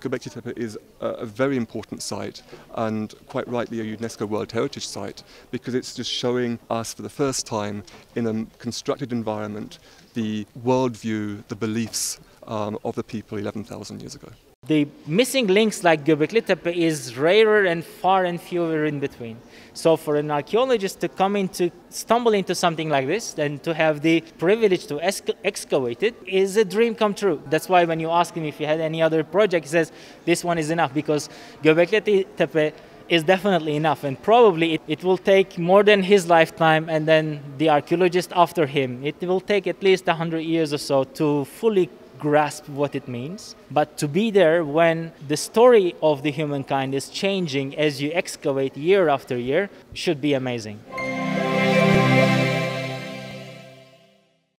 Göbekli Tepe is a, a, very important site and quite rightly a UNESCO World Heritage Site because it's just showing us for the first time in a constructed environment the worldview, the beliefs um, of the people 11,000 years ago. The missing links like Göbekli Tepe is rarer and far and fewer in between. So for an archaeologist to come into, stumble into something like this and to have the privilege to excavate it is a dream come true. That's why when you ask him if he had any other project, he says this one is enough because Göbekli Tepe is definitely enough and probably it, it, will take more than his lifetime and then the archaeologist after him it will take at least 100 years or so to fully grasp what it means, but to be there when the story of the humankind is changing as you excavate year after year should be amazing.